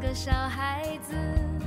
个小孩子。